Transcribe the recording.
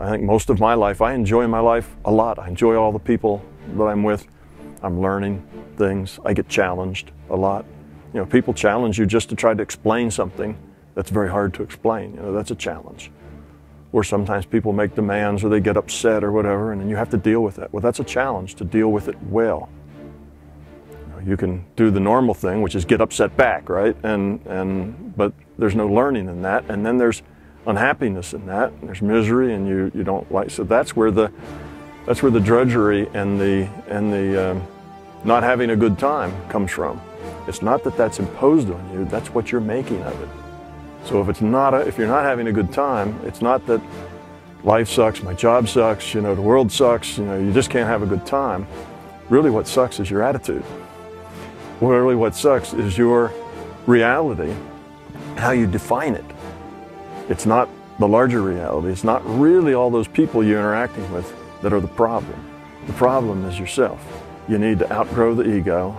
I think most of my life, I enjoy my life a lot. I enjoy all the people that I'm with. I'm learning things. I get challenged a lot. You know, people challenge you just to try to explain something that's very hard to explain. You know, that's a challenge. Or sometimes people make demands or they get upset or whatever, and then you have to deal with it. Well, that's a challenge to deal with it well. You, know, you can do the normal thing, which is get upset back, right? And, and, but there's no learning in that. And then there's unhappiness in that. There's misery and you, you don't like, so that's where the, that's where the drudgery and the, and the um, not having a good time comes from. It's not that that's imposed on you, that's what you're making of it. So if it's not, a, if you're not having a good time, it's not that life sucks, my job sucks, you know, the world sucks, you know, you just can't have a good time. Really what sucks is your attitude. Really what sucks is your reality, how you define it. It's not the larger reality. It's not really all those people you're interacting with that are the problem. The problem is yourself. You need to outgrow the ego